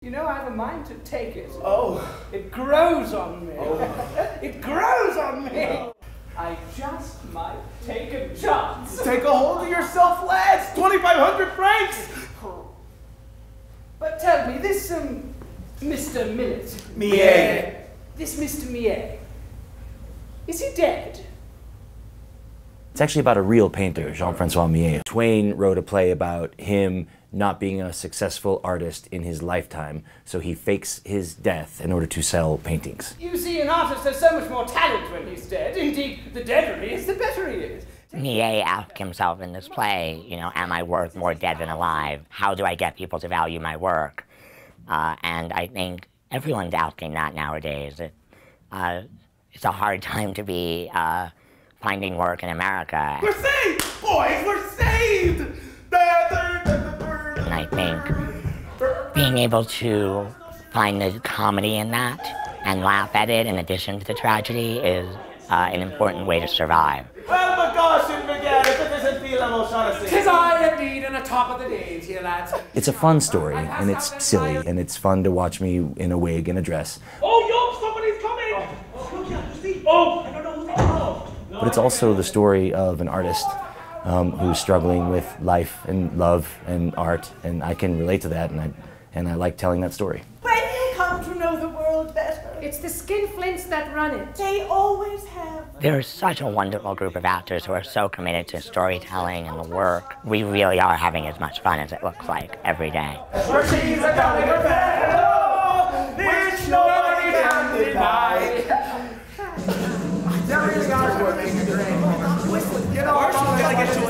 You know, I have a mind to take it. Oh. It grows on me. it grows on me. I just might take a chance. Take a hold of yourself, lads! 2,500 francs! But tell me, this, um, Mr. Millet. Millet. This Mr. Millet. Is he dead? It's actually about a real painter, Jean Francois Millet. Twain wrote a play about him not being a successful artist in his lifetime, so he fakes his death in order to sell paintings. You see, an artist has so much more talent when he's dead. Indeed, the deader he is, the better he is. Millet asked himself in this play, you know, am I worth more dead than alive? How do I get people to value my work? Uh, and I think everyone's asking that nowadays. It, uh, it's a hard time to be uh, finding work in America. We're saved! Boys, we're saved! And I think being able to find the comedy in that and laugh at it in addition to the tragedy is uh, an important way to survive. Well, my gosh, it began if it isn't Phelim O'Shaughnessy. Tis I indeed, and a top of the days here, lads. It's a fun story, and it's silly, and it's fun to watch me in a wig and a dress. Oh, yup, somebody's coming! Oh, look, yeah, you see? Oh, I don't know who they are. But it's also the story of an artist um, who's struggling with life and love and art, and I can relate to that, and I, and I like telling that story. When you come to know the world better, It's the skinflints that run it. they always have. There's such a wonderful group of actors who are so committed to storytelling and the work. We really are having as much fun as it looks like every day. Gotta get to.